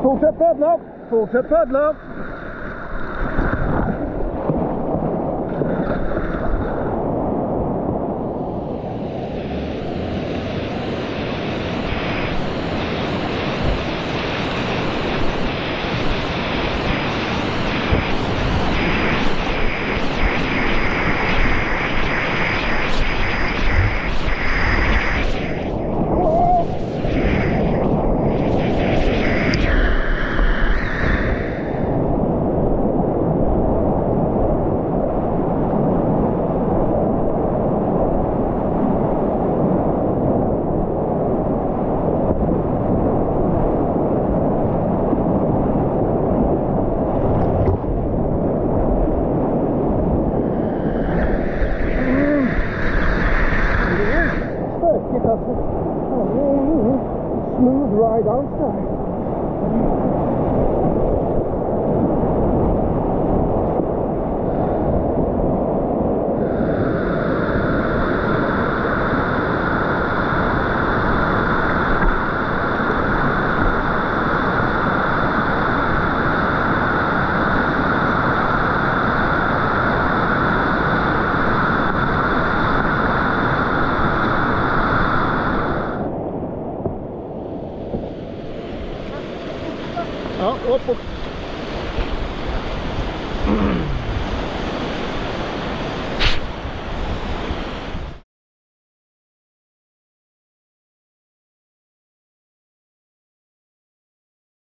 Faut que ça pète là Faut que ça de là det är oh, smooth ride alls Não, opa.